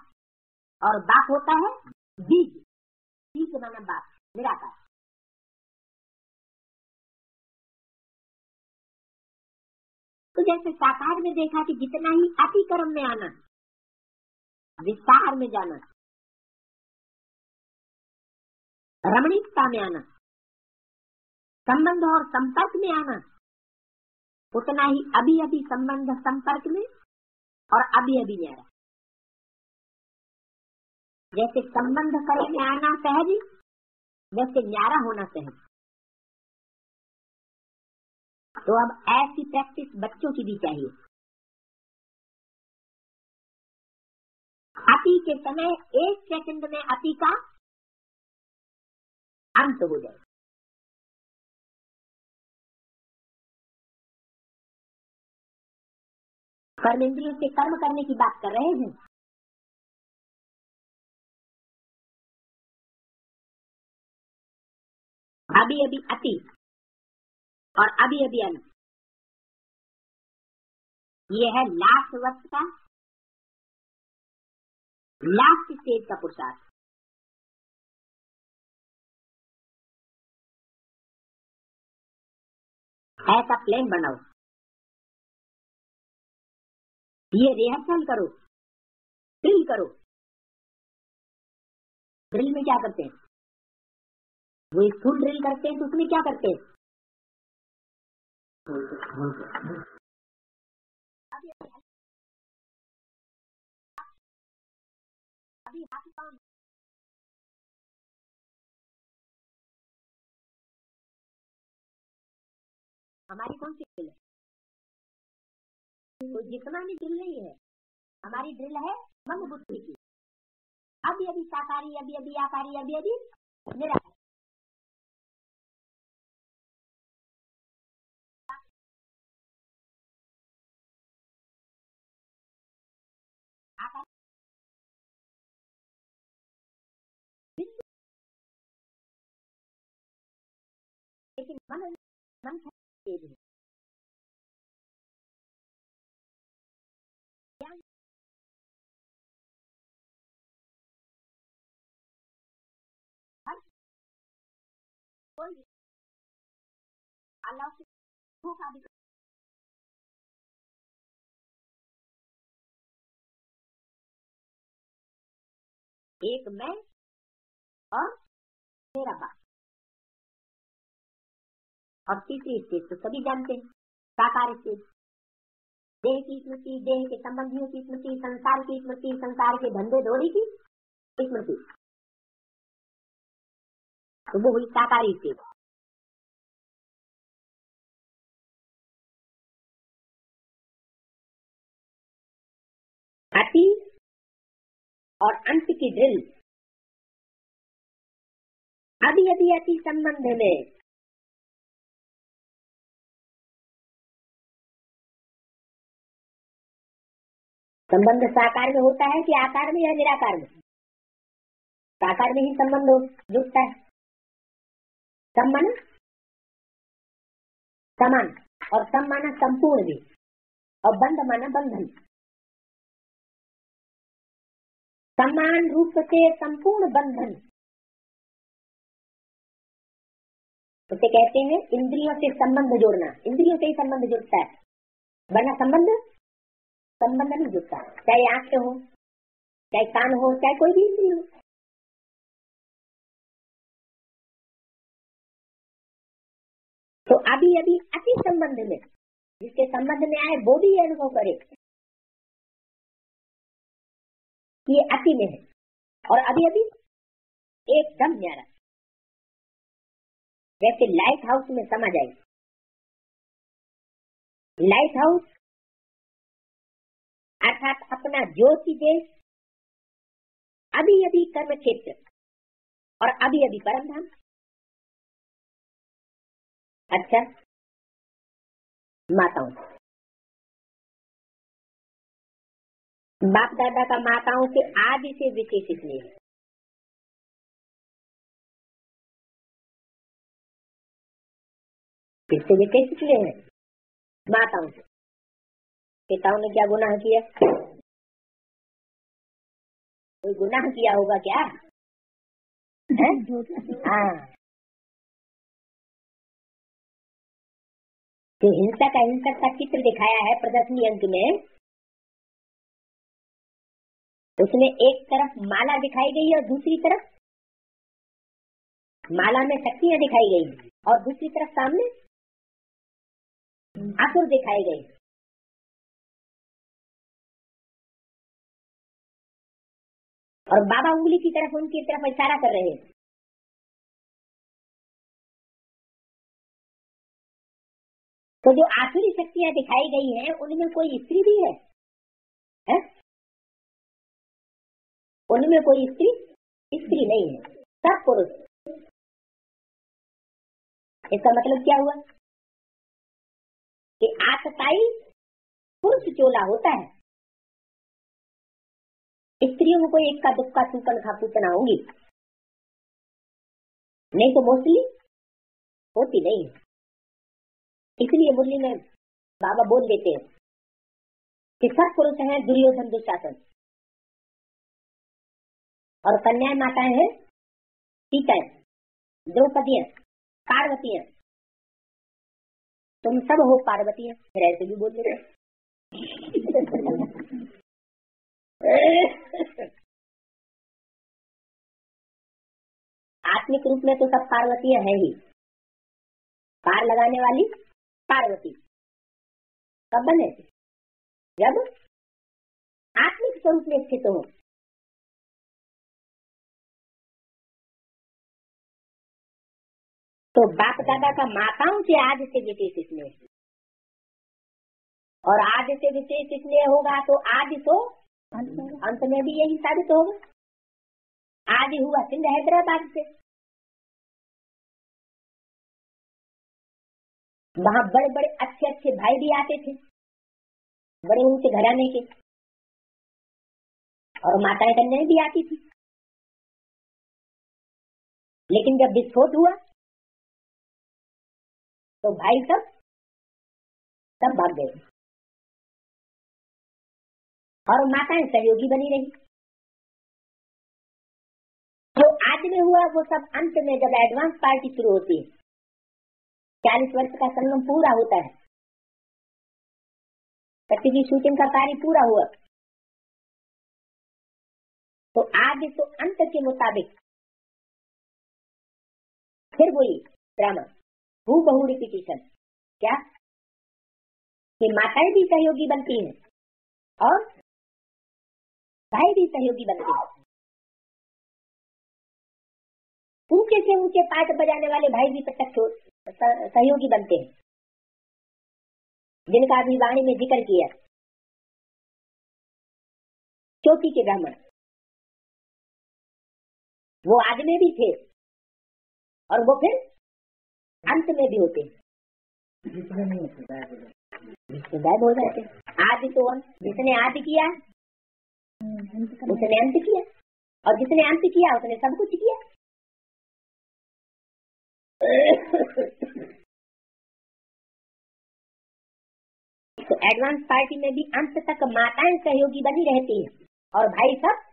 और बाप होता है बीज। बीज माना बाप, निराकार। तो जैसे साकार में देखा कि जितना ही अतिक्रम में आना, विस्तार में जाना रमणीकता में आना, संबंध और संपर्क में आना, उतना ही अभी अभी संबंध संपर्क में और अभी अभी न्यारा जैसे संबंध करे में आना सहज, वैसे न्यारा होना सहज। तो अब ऐसी प्रैक्टिस बच्चों की भी चाहिए। अति के समय एक सेकंड में अति का अंत हो जाए। कर्म इंद्रियों से कर्म करने की बात कर रहे हैं। अभी अभी अति और अभी अभी अंत ये है लास्ट वक्त का लास्ट स्टेज का पुरुषार्थ। ऐसा प्लान बनाओ। ये रिहर्सल करो ड्रिल करो। ड्रिल में क्या करते हैं? वो स्कूल ड्रिल करते हैं तो उसमें क्या करते हैं? हमारी कौन सी ड्रिल है तो जिसमानी ड्रिल नहीं है हमारी ड्रिल है मन बुद्धि की अभी अभी साकारी अभी अभी आकारी अभी अभी मेरा लेकिन मन मन है का भी एक मैं और मेरा बाप और तीसरी स्टेज तो सभी जानते हैं। साकार स्टेज। देह की स्मृति, देह के संबंधियों की स्मृति, संसार की स्मृति, संसार के धंधे दौड़ी की स्मृति। तो वो हुई साकारी स्टेज। अति और अंत की ड्रिल अभी अभी अति संबंध में संबंध साकार में होता है कि आकार में या निराकार में? साकार में ही संबंध जुटता है। सम्मान? समान और सम्मान संपूर्ण भी, और बंध माना बंधन। समान रूप से संपूर्ण बंधन। उसे कहते हैं इंद्रियों से संबंध जोड़ना। इंद्रियों से ही संबंध जुड़ता है। वरना संबंध? संबंध नहीं जुड़ता चाहे आँख हो, चाहे कान हो, चाहे कोई भी इंद्रिय हो। तो अभी अभी अति संबंध में, जिसके संबंध में आए, वो भी अनुभव करे ये अति में है। और अभी अभी एकदम न्यारा जैसे लाइट हाउस में समझ आई लाइट हाउस अर्थात अपना ज्योति देश अभी अभी कर्म क्षेत्र और अभी अभी परम धाम। अच्छा माताओं। बाप दादा का माताओं से आज से विशेष इसलिए। किससे विशेष इसलिए है? माताओं से। पिताओं ने क्या गुनाह किया? कोई गुनाह किया होगा क्या? हाँ? जो हिंसा का हिंसा का चित्र दिखाया है प्रदर्शनी अंक में। उसमें एक तरफ़ माला दिखाई गई और दूसरी तरफ़ माला में शक्तियाँ दिखाई गई और दूसरी तरफ़ सामने आसुर दिखाई गई और बाबा उंगली की तरफ़ उनकी तरफ़ इशारा कर रहे हैं। तो जो आसुरी शक्तियाँ दिखाई गई हैं उनमें कोई स्त्री भी है, है? उनमें कोई स्त्री? स्त्री नहीं है। सब पुरुष। इसका मतलब क्या हुआ? कि आतताई पुरुष चोला होता है। स्त्रियों को एक का दुक्का सूकन खा पूतना होंगी नहीं तो मोस्टली होती नहीं। इसलिए मुरली में बाबा बोल देते हैं कि सब पुरुष हैं दुर्योधन दुशासन। और कन्याएँ माताएँ हैं सीता द्रौपदी है पार्वती है तुम सब हो पार्वती है फिर ऐसे भी बोल रहे आत्मिक रूप में तो सब पार्वती है ही। पार लगाने वाली पार्वती। कब बने जब आत्मिक स्वरूप में स्थित हो। तो बाप दादा का माताओं से आज से विशेष इसलिए और आज से विशेष इसलिए होगा तो आज तो अंत में भी यही साबित होगा। आज हुआ, सिंध हैदराबाद से। वहाँ बड़े बड़े अच्छे अच्छे भाई भी आते थे, बड़े ऊँचे घराने के। और माताएँ कन्याएँ भी आती थी। लेकिन जब विस्फोट हुआ तो भाई सब सब भाग गए। और माताएँ सहयोगी बनी रही। जो आज में हुआ वो सब अंत में जब एडवांस पार्टी शुरू होती है। चालीस वर्ष का संगम पूरा होता है। शक्ति की शूटिंग का कार्य पूरा हुआ। तो आदि तो अंत के मुताबिक फिर वही ड्रामा हु बहु रिपीटिशन क्या? कि माताएँ भी सहयोगी बनती हैं। और भाई भी सहयोगी बनते हैं ऊँचे से ऊँचे पाठ बजाने वाले भाई भी प्रत्यक्ष सहयोगी बनते हैं। जिनका अभी वाणी में ज़िक्र किया चोटी के ब्राह्मण। वो आदमी भी थे। और वो फिर अंत में भी होते गायब हो जाते। आदि तो जिसने आदि किया उसने अंत किया। और जिसने अंत किया, उसने सब कुछ किया। तो एडवांस पार्टी में भी अंत तक माताएँ सहयोगी बनी रहती हैं। और भाई सब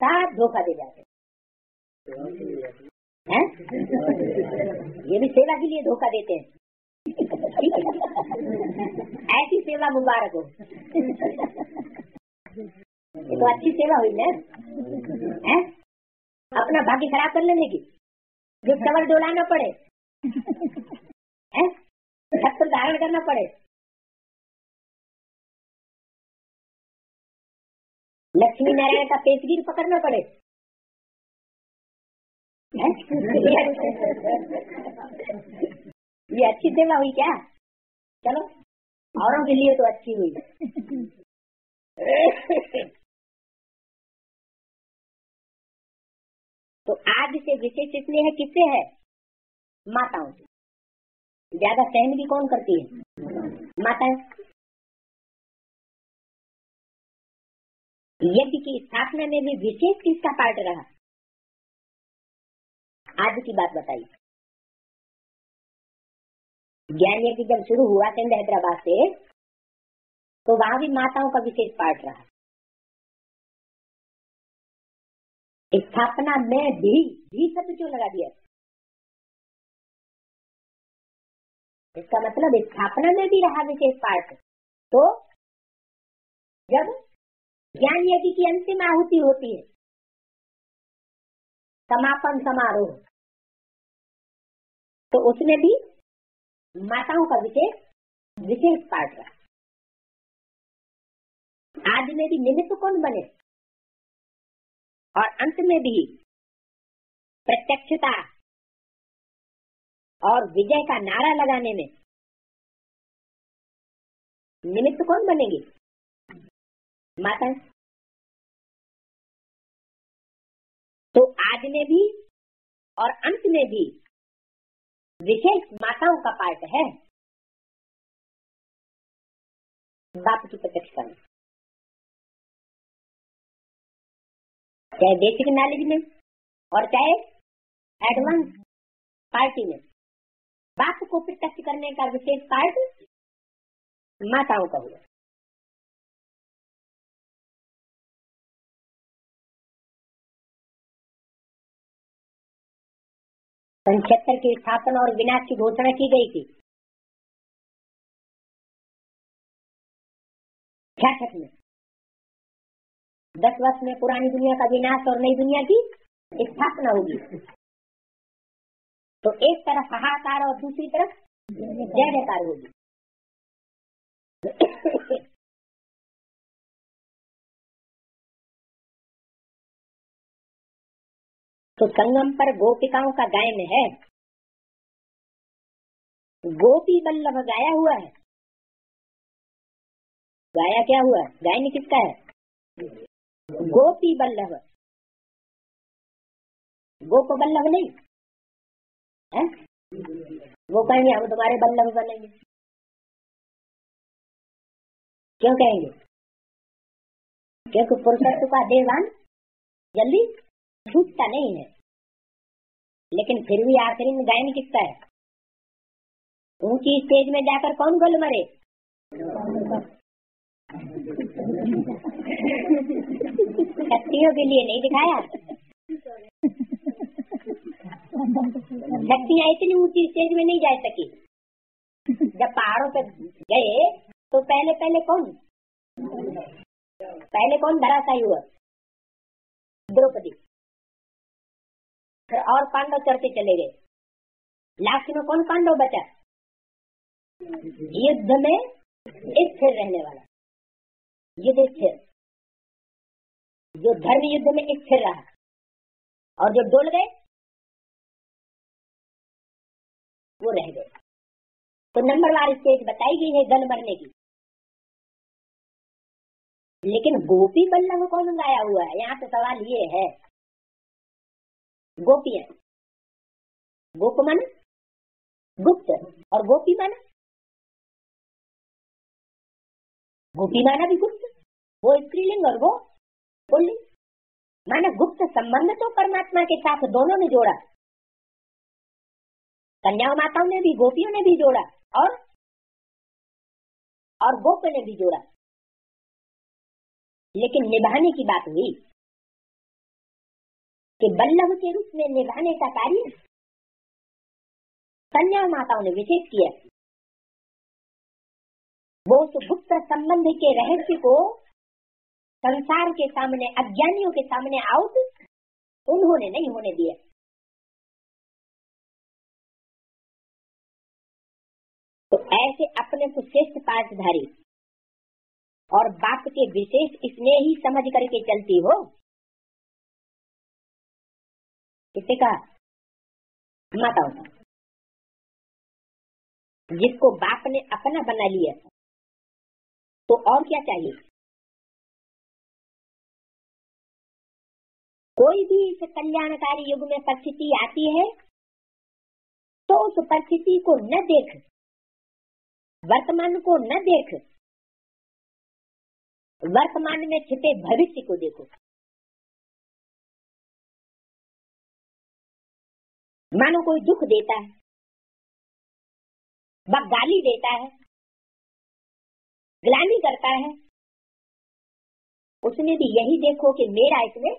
साथ धोखा दे जाते हैं? ये भी सेवा के लिए धोखा देते हैं। ऐसी सेवा मुबारक हो। तो अच्छी सेवा हुई ना? है? अपना भाग्य खराब कर लेने की? जो कवर डोलाना पड़े। छत्र धारण करना पड़े। लक्ष्मी नारायण का पेशगीर पकड़ना पड़े। ये अच्छी सेवा हुई क्या? चलो, औरों के लिए तो अच्छी हुई। तो आज से विशेष इसलिए है, किससे है? माताओं से। ज़्यादा सहन भी कौन करती है? माताएँ। यज्ञ की स्थापना में भी विशेष किसका पार्ट रहा? आज की बात बताइए। ज्ञान यज्ञ जब शुरू हुआ केंद्र हैदराबाद से तो वहाँ भी माताओं का विशेष पार्ट रहा। स्थापना में भी भी शब्द क्यों लगा दिया इसका मतलब स्थापना में भी रहा विशेष पार्ट तो जब ज्ञान यज्ञ की अंतिम आहुति होती है, समापन समारोह तो उसमें भी माताओं का विशेष विशेष पार्ट रहा। आज में भी निमित्त कौन बने? और अंत में भी प्रत्यक्षता और विजय का नारा लगाने में निमित्त कौन बनेगी? माता? तो आज में भी और अंत में भी विशेष माताओं का पार्ट है। बाप की प्रत्यक्षता में चाहे बेसिक नॉलेज में और चाहे एडवांस पार्टी में। बाप को प्रत्यक्ष करने का विशेष पार्ट माताओं का हुआ। संक्षत्र की स्थापना और विनाश की घोषणा की गई थी। छठ में। दस वर्ष में पुरानी दुनिया का विनाश और नई दुनिया की स्थापना होगी। तो एक तरफ़ हाहाकार और दूसरी तरफ़ जय जयकार होगी। तो संगम पर गोपिकाओं का गायन है। गोपी बल्लभ गाया हुआ है। गाया क्या हुआ? गायन किसका है? गोपी बल्लभ गोप बल्लभ नहीं है वो कहेंगे हम तुम्हारे बल्लभ बनेंगे क्यों कहेंगे क्योंकि पुरुषत्व का देवान जल्दी छूटता नहीं है लेकिन फिर भी आखिरी में गायन किसका है ऊँची स्टेज में जाकर कौन गोल मरे शक्तियों के लिए नहीं दिखाया। शक्तियाँ इतनी ऊँची स्टेज में नहीं जा सकी। जब पहाड़ों पे गए तो पहले पहले कौन? पहले कौन धराशायी हुआ द्रौपदी। और पांडव चढ़ते चले गए। लास्ट में कौन पांडव बचा? युद्ध में स्थिर रहने वाला। युद्ध स्थिर जो धर्म युद्ध में स्थिर रहा और जो डोल गए, वो रह गए। तो नंबर वार स्टेज बताई गई है गन मरने की। लेकिन गोपी बल्लभ कौन गाया हुआ है? यहाँ पे सवाल ये है। गोपियाँ गोप मन गुप्त और गोपी माना गोपी माना भी गुप्त, वो स्त्रीलिंग और वो पुल्लिंग माना गुप्त संबंध तो परमात्मा के साथ दोनों ने जोड़ा। कन्या माताओं ने भी, गोपियों ने भी जोड़ा और और गोप ने भी जोड़ा। लेकिन निभाने की बात हुई कि बल्लभ के रूप में निभाने का कार्य कन्या माताओं ने विशेष किया। वो उस गुप्त संबंध के रहस्य को संसार के सामने, अज्ञानियों के सामने आउट उन्होंने नहीं होने दिया तो ऐसे अपने को श्रेष्ठ पाठधारी और बाप के विशेष स्नेह ही समझ करके चलती हो किसे कहा माताओं का जिसको बाप ने अपना बना लिया। तो और क्या चाहिए? कोई भी इस कल्याणकारी युग में परिस्थिति आती है तो उस परिस्थिति को न देख, वर्तमान को न देख, वर्तमान में छिपे भविष्य को देखो। मानो कोई दुख देता है व गाली देता है, ग्लानी करता है उसमें भी यही देखो कि मेरा इसमें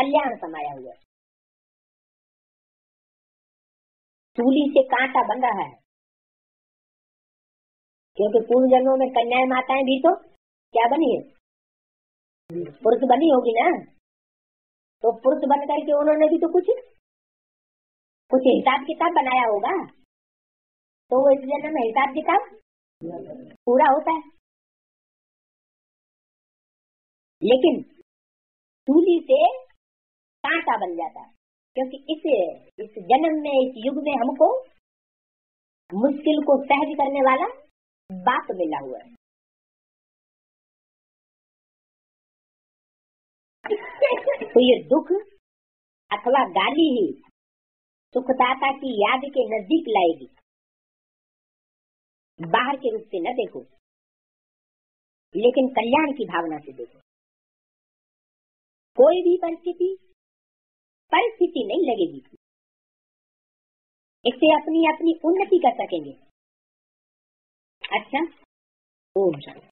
कल्याण समाया हुआ है। चूली से कांटा रहा है। क्योंकि पूर्व जन्मों में कन्याएँ माताएँ भी तो क्या बनी है? पुरुष बनी होगी ना? तो पुरुष बन करके उन्होंने भी तो कुछ कुछ हिसाब किताब बनाया होगा। तो इस जन्म में हिसाब किताब पूरा होता है। लेकिन चूली से कांटा बन जाता। है क्योंकि इस इस जन्म में, इस युग में हमको मुश्किल को सहज करने वाला बाप मिला हुआ है। तो ये दुख अथवा गाली ही सुखदाता की याद के नज़दीक लाएगी। बाहर के रूप से न देखो, लेकिन कल्याण की भावना से देखो। कोई भी परिस्थिति परिस्थिति नहीं लगेगी। इससे अपनी अपनी उन्नति कर सकेंगे। अच्छा? ओम शांति